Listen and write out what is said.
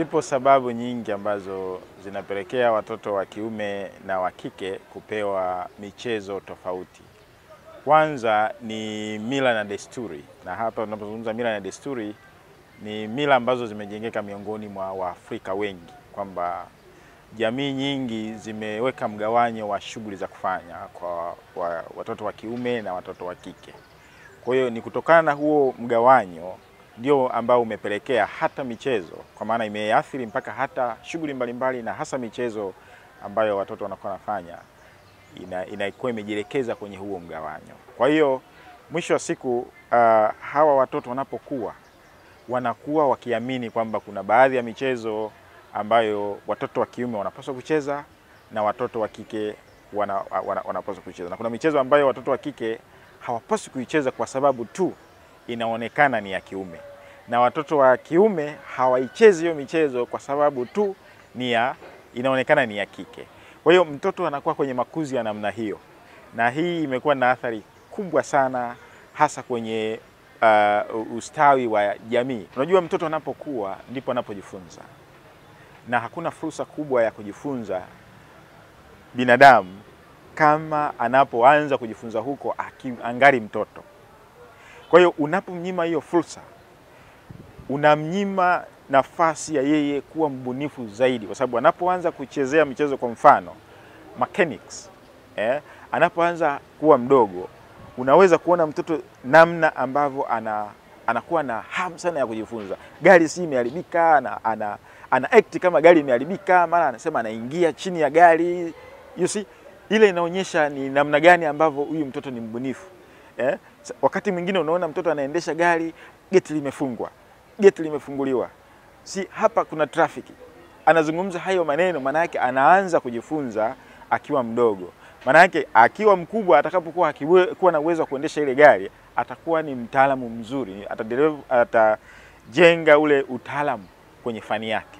Zipo sababu nyingi ambazo zinapelekea watoto wa kiume na wa kike kupewa michezo tofauti. Kwanza ni mila na desturi, na hapa tunapozungumza mila na desturi ni mila ambazo zimejengeka miongoni mwa Waafrika wengi, kwamba jamii nyingi zimeweka mgawanyo wa shughuli za kufanya kwa wa, watoto wa kiume na watoto wa kike. Kwa hiyo ni kutokana na huo mgawanyo ndio ambao umepelekea hata michezo, kwa maana imeathiri mpaka hata shughuli mbalimbali, na hasa michezo ambayo watoto wanakuwa wanafanya. Ina, inakuwa imejielekeza kwenye huo mgawanyo. Kwa hiyo mwisho wa siku uh, hawa watoto wanapokuwa wanakuwa wakiamini kwamba kuna baadhi ya michezo ambayo watoto wa kiume wanapaswa kucheza na watoto wa kike wana, wana, wanapaswa kucheza, na kuna michezo ambayo watoto wa kike hawapaswi kuicheza kwa sababu tu inaonekana ni ya kiume, na watoto wa kiume hawaichezi hiyo michezo kwa sababu tu ni ya inaonekana ni ya kike. Kwa hiyo mtoto anakuwa kwenye makuzi ya namna hiyo, na hii imekuwa na athari kubwa sana hasa kwenye uh, ustawi wa jamii. Unajua, mtoto anapokuwa ndipo anapojifunza, na hakuna fursa kubwa ya kujifunza binadamu kama anapoanza kujifunza huko angali mtoto. Kwa hiyo unapomnyima hiyo fursa, unamnyima nafasi ya yeye kuwa mbunifu zaidi, kwa sababu anapoanza kuchezea michezo, kwa mfano mechanics, eh, anapoanza kuwa mdogo, unaweza kuona mtoto namna ambavyo ana anakuwa na hamu sana ya kujifunza. Gari si imeharibika, ana, ana, ana act kama gari imeharibika, mara anasema anaingia chini ya gari you see, ile inaonyesha ni namna gani ambavyo huyu mtoto ni mbunifu eh? Wakati mwingine unaona mtoto anaendesha gari, geti limefungwa, geti limefunguliwa, si hapa kuna trafiki. Anazungumza hayo maneno, maana yake anaanza kujifunza akiwa mdogo. Maana yake akiwa mkubwa, atakapokuwa akikuwa na uwezo wa kuendesha ile gari, atakuwa ni mtaalamu mzuri, atajenga ule utaalamu kwenye fani yake.